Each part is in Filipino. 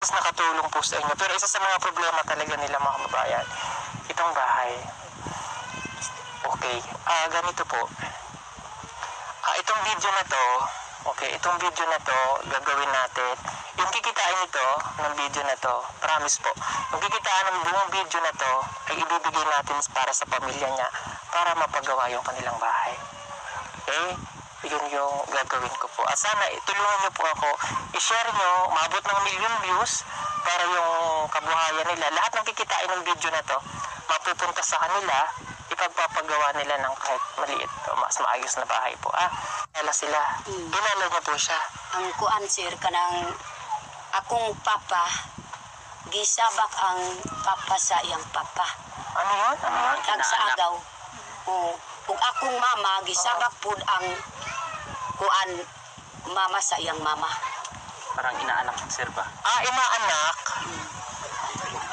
mas nakatulong po sa inyo. Pero isa sa mga problema talaga nila mga kababayan, itong bahay. Okay, ah ganito po. Ah, itong video na to, okay, itong video na to, gagawin natin. Yung kikitain nito, ng video na to, promise po, yung kikitain ng buong video na to, ay ibibigay natin para sa pamilya niya, para mapagawa yung kanilang bahay. Okay? Yun yung gagawin ko po. At sana itulungan niyo po ako, i-share niyo, maabot ng million views para yung kabuhayan nila. Lahat ng kikitain ng video na to, mapupunta sa kanila, ipagpapagawa nila ng kahit maliit o mas maayos na bahay po. Ah, kala sila. Mm. Ginala niyo po siya. ang kuan sir kanang akong papa gisabak ang papa sa iyang papa Ano yun? Ano yun? kag sa agaw o ug akong mama gisabak pud ang kuan mama sa iyang mama Parang inaanak sir ba? Ah, inaanak.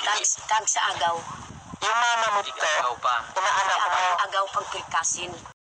kag, kag sa agaw Yung mama mo to, Ikaw pa. inaanak mo. agaw pagpilkasin